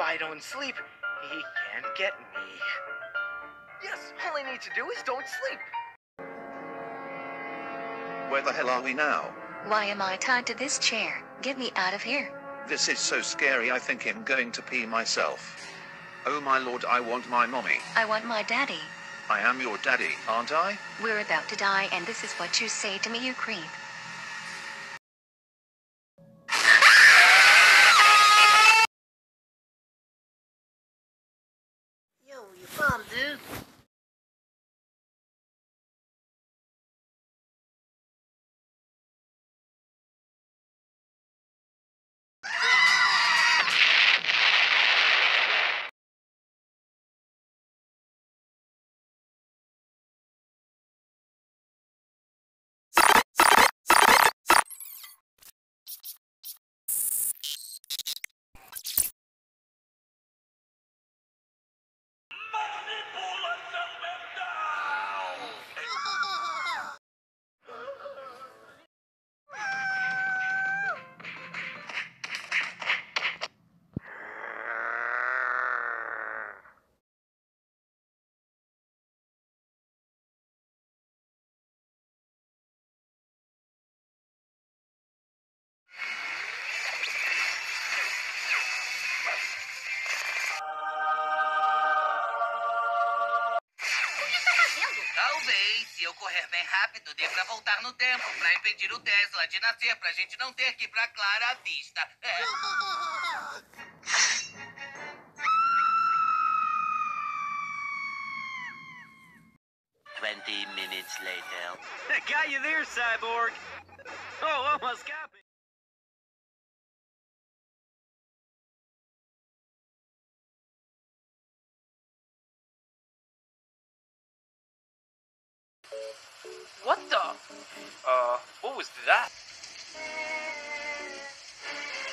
I don't sleep, he can't get me. Yes, all I need to do is don't sleep. Where the hell are we now? Why am I tied to this chair? Get me out of here. This is so scary I think I'm going to pee myself. Oh my lord, I want my mommy. I want my daddy. I am your daddy, aren't I? We're about to die, and this is what you say to me, you creep. Talvez, se eu correr bem rápido, dê pra voltar no tempo, pra impedir o Tesla de nascer, pra gente não ter que ir pra Clara Vista. É. Twenty minutes later. Got you there, Cyborg. Oh, almost got me. What the? Uh, what was that?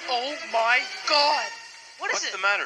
Oh my god! What is What's it? What's the matter?